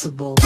Possible.